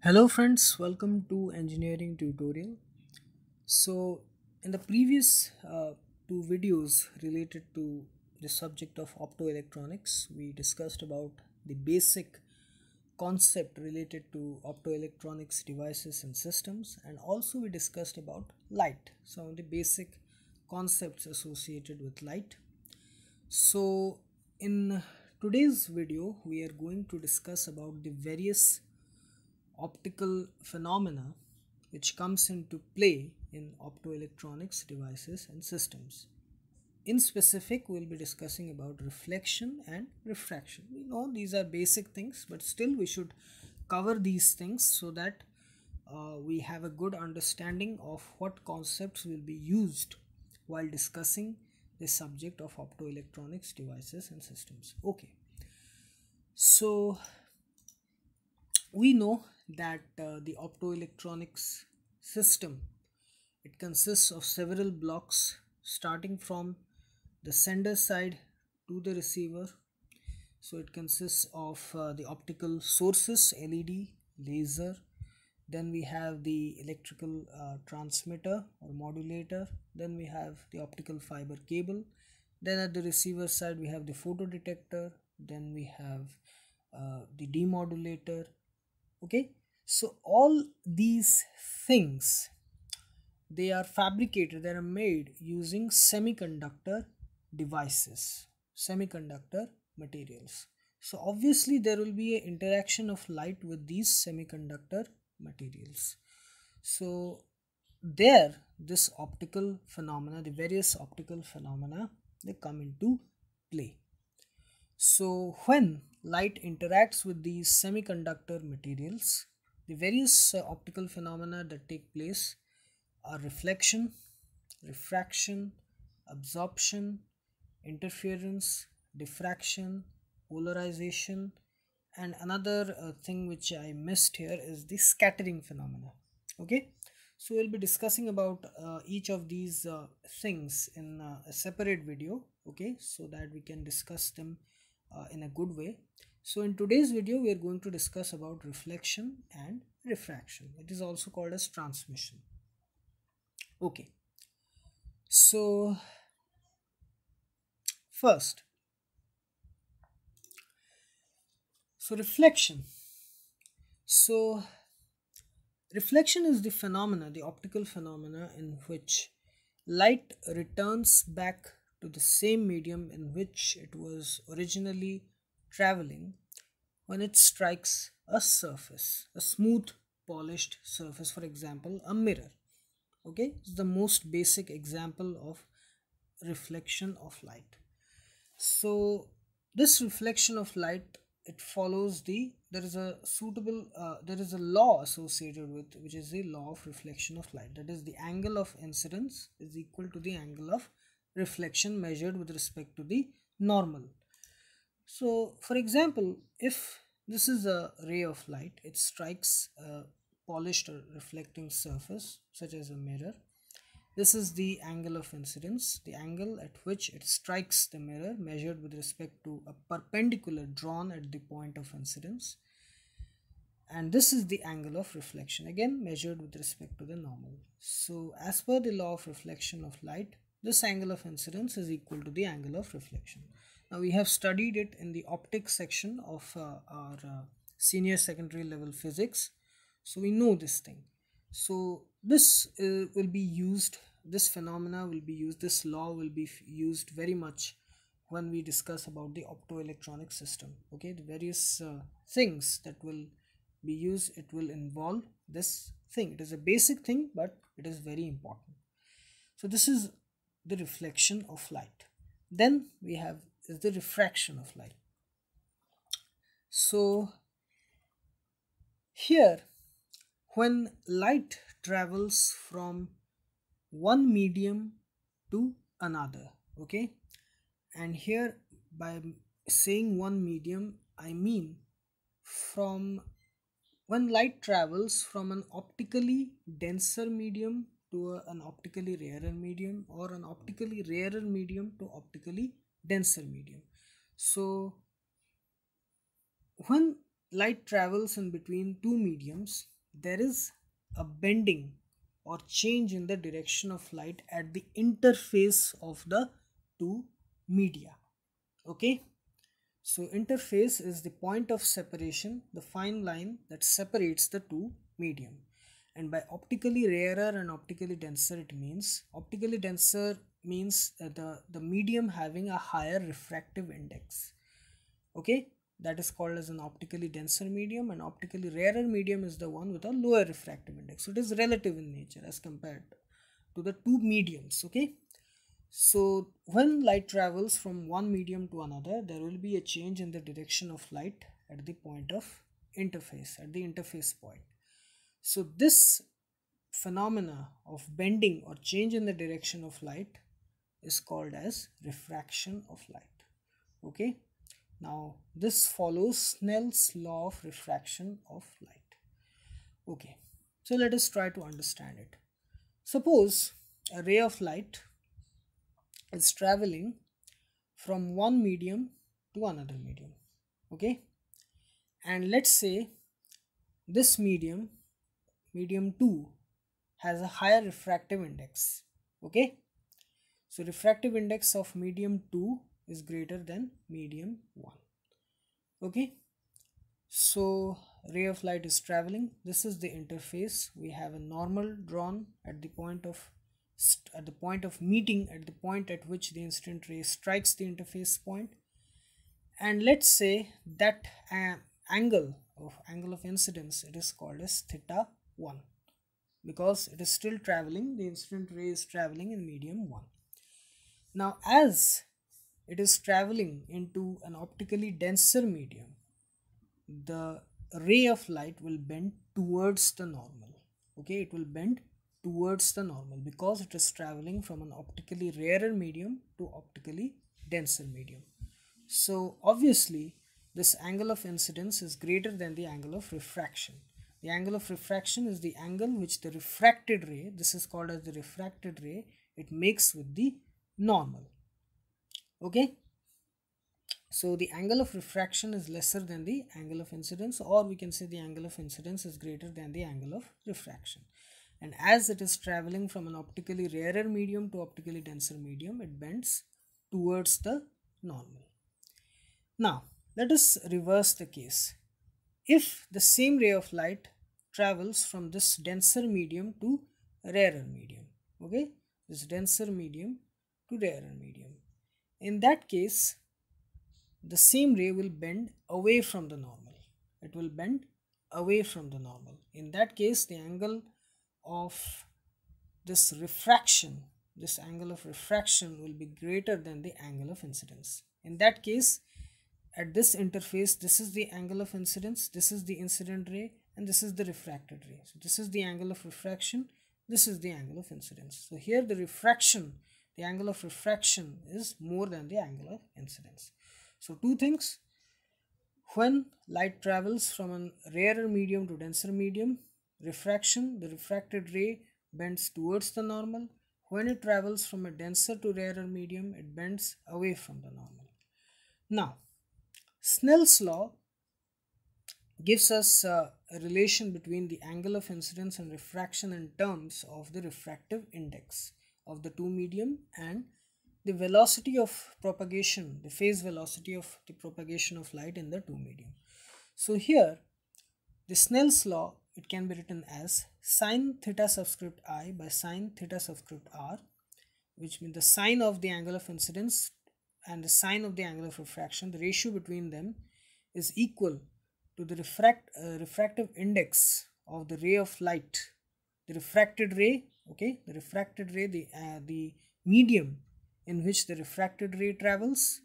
Hello friends, welcome to engineering tutorial. So in the previous uh, two videos related to the subject of optoelectronics, we discussed about the basic concept related to optoelectronics devices and systems and also we discussed about light, some of the basic concepts associated with light. So in today's video we are going to discuss about the various optical phenomena which comes into play in optoelectronics devices and systems. In specific, we'll be discussing about reflection and refraction. We know these are basic things, but still we should cover these things so that uh, we have a good understanding of what concepts will be used while discussing the subject of optoelectronics devices and systems. Okay, so we know that uh, the optoelectronics system it consists of several blocks starting from the sender side to the receiver. So it consists of uh, the optical sources led laser. Then we have the electrical uh, transmitter or modulator. Then we have the optical fiber cable. Then at the receiver side we have the photodetector then we have uh, the demodulator okay? So all these things they are fabricated they are made using semiconductor devices semiconductor materials. So obviously there will be an interaction of light with these semiconductor materials. So there this optical phenomena the various optical phenomena they come into play. So when light interacts with these semiconductor materials, the various uh, optical phenomena that take place are reflection, refraction, absorption, interference, diffraction, polarization, and another uh, thing which I missed here is the scattering phenomena. Okay, so we'll be discussing about uh, each of these uh, things in uh, a separate video. Okay, so that we can discuss them uh, in a good way. So in today's video we are going to discuss about reflection and refraction. It is also called as transmission. Okay. So first so reflection. So reflection is the phenomena the optical phenomena in which light returns back to the same medium in which it was originally traveling when it strikes a surface, a smooth polished surface, for example, a mirror. Okay, it's the most basic example of reflection of light. So, this reflection of light it follows the there is a suitable uh, there is a law associated with which is the law of reflection of light that is the angle of incidence is equal to the angle of reflection measured with respect to the normal. So for example, if this is a ray of light, it strikes a polished or reflecting surface such as a mirror. This is the angle of incidence, the angle at which it strikes the mirror measured with respect to a perpendicular drawn at the point of incidence. And this is the angle of reflection again measured with respect to the normal. So as per the law of reflection of light, this angle of incidence is equal to the angle of reflection. Now we have studied it in the optics section of uh, our uh, senior secondary level physics. So we know this thing. So this uh, will be used, this phenomena will be used, this law will be used very much when we discuss about the optoelectronic system. Okay, the various uh, things that will be used, it will involve this thing. It is a basic thing, but it is very important. So this is the reflection of light. Then we have the refraction of light. So here when light travels from one medium to another okay and here by saying one medium I mean from when light travels from an optically denser medium to a, an optically rarer medium or an optically rarer medium to optically denser medium so when light travels in between two mediums, there is a bending or change in the direction of light at the interface of the two media. Okay, so interface is the point of separation, the fine line that separates the two medium. And by optically rarer and optically denser, it means optically denser means the, the medium having a higher refractive index. Okay, that is called as an optically denser medium and optically rarer medium is the one with a lower refractive index. So it is relative in nature as compared to the two mediums. Okay? So when light travels from one medium to another there will be a change in the direction of light at the point of interface at the interface point so this phenomena of bending or change in the direction of light is called as refraction of light okay now this follows Snell's law of refraction of light. Okay, so let us try to understand it. Suppose a ray of light is traveling from one medium to another medium. Okay, and let's say this medium, medium 2, has a higher refractive index. Okay, so refractive index of medium 2 is greater than medium 1 okay? So ray of light is traveling. This is the interface. We have a normal drawn at the point of at the point of meeting at the point at which the incident ray strikes the interface point. And let's say that uh, angle of angle of incidence it is called as theta 1 because it is still traveling the incident ray is traveling in medium 1 now as it is traveling into an optically denser medium, the ray of light will bend towards the normal. Okay, it will bend towards the normal because it is traveling from an optically rarer medium to optically denser medium. So obviously this angle of incidence is greater than the angle of refraction. The angle of refraction is the angle which the refracted ray, this is called as the refracted ray, it makes with the normal. Okay? So the angle of refraction is lesser than the angle of incidence or we can say the angle of incidence is greater than the angle of refraction. And as it is traveling from an optically rarer medium to optically denser medium it bends towards the normal. Now let us reverse the case if the same ray of light travels from this denser medium to rarer medium okay this denser medium to rarer medium in that case, the same ray will bend away from the normal. It will bend away from the normal. In that case, the angle of this refraction, this angle of refraction will be greater than the angle of incidence. In that case, at this interface, this is the angle of incidence, this is the incident ray, and this is the refracted ray. So this is the angle of refraction, this is the angle of incidence. So here the refraction the angle of refraction is more than the angle of incidence. So two things, when light travels from a rarer medium to denser medium, refraction, the refracted ray bends towards the normal. When it travels from a denser to rarer medium, it bends away from the normal. Now, Snell's law gives us uh, a relation between the angle of incidence and refraction in terms of the refractive index of the two medium and the velocity of propagation, the phase velocity of the propagation of light in the two medium. So here, the Snell's law, it can be written as sine theta subscript i by sine theta subscript r, which means the sine of the angle of incidence and the sine of the angle of refraction, the ratio between them is equal to the refract, uh, refractive index of the ray of light. The refracted ray okay the refracted ray the uh, the medium in which the refracted ray travels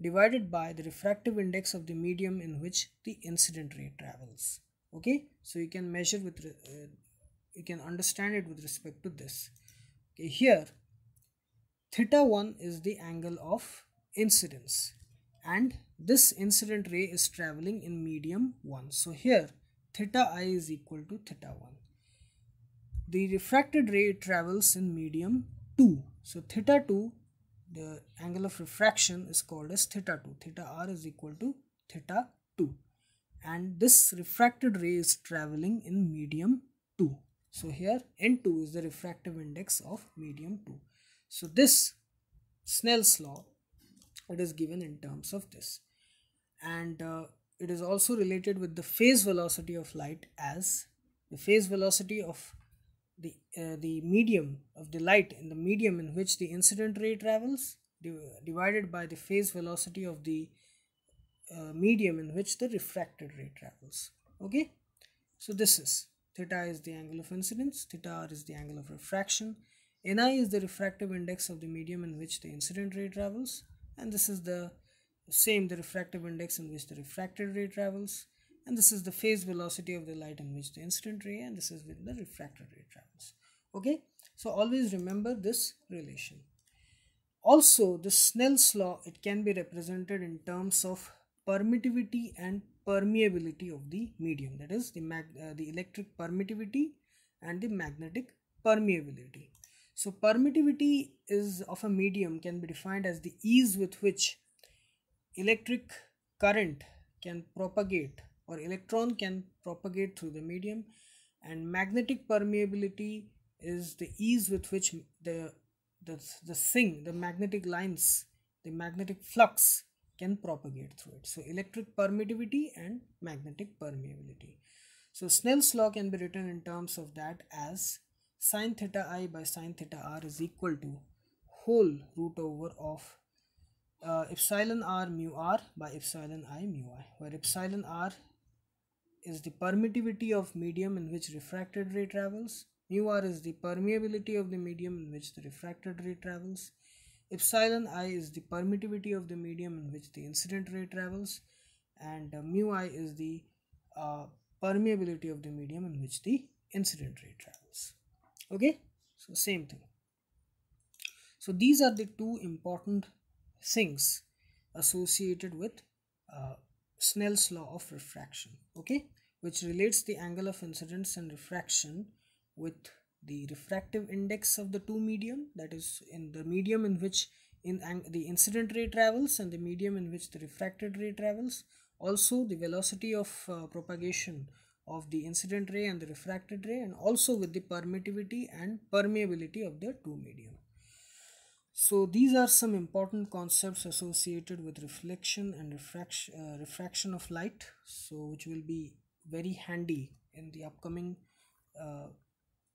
divided by the refractive index of the medium in which the incident ray travels okay so you can measure with uh, you can understand it with respect to this okay here theta 1 is the angle of incidence and this incident ray is traveling in medium 1 so here theta i is equal to theta 1 the refracted ray travels in medium 2. So theta 2, the angle of refraction is called as theta 2. Theta r is equal to theta 2. and this refracted ray is traveling in medium 2 so here n2 is the refractive index of medium 2 so this snell's law it is given in terms of this. And uh, it is also related with the phase velocity of light as the phase velocity of the uh, the medium of the light in the medium in which the incident ray travels divided by the phase velocity of the uh, medium in which the refracted ray travels. Okay? So this is theta is the angle of incidence theta r is the angle of refraction ni is the refractive index of the medium in which the incident ray travels and this is the same the refractive index in which the refracted ray travels. And this is the phase velocity of the light in which the incident ray and this is when the refracted ray travels. Okay? So always remember this relation. Also the snell's law it can be represented in terms of permittivity and permeability of the medium. That is the mag uh, the electric permittivity and the magnetic permeability so permittivity is of a medium can be defined as the ease with which electric current can propagate or electron can propagate through the medium and magnetic permeability is the ease with which the the, the thing the magnetic lines the magnetic flux can propagate through it. So electric permittivity and magnetic permeability. So snell's law can be written in terms of that as sine theta i by sine theta r is equal to whole root over of uh, epsilon r mu r by epsilon i mu i where epsilon r is the permittivity of medium in which refracted ray travels. Mu r is the permeability of the medium in which the refracted ray travels. Epsilon i is the permittivity of the medium in which the incident ray travels. And uh, mu i is the uh, permeability of the medium in which the incident ray travels okay? So same thing. So these are the two important things associated with uh, Snell's law of refraction. Okay? Which relates the angle of incidence and refraction with the refractive index of the two medium. That is in the medium in which in the incident ray travels and the medium in which the refracted ray travels. Also the velocity of uh, propagation of the incident ray and the refracted ray and also with the permittivity and permeability of the two medium so these are some important concepts associated with reflection and refraction, uh, refraction of light. So which will be very handy in the upcoming uh,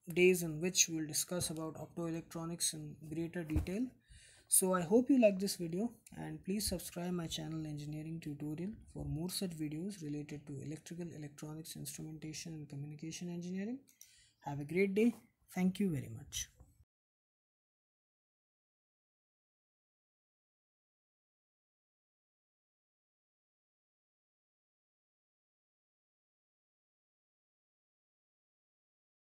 days in which we'll discuss about optoelectronics in greater detail. So I hope you like this video and please subscribe my channel engineering tutorial for more such videos related to electrical electronics instrumentation and communication engineering. Have a great day. Thank you very much.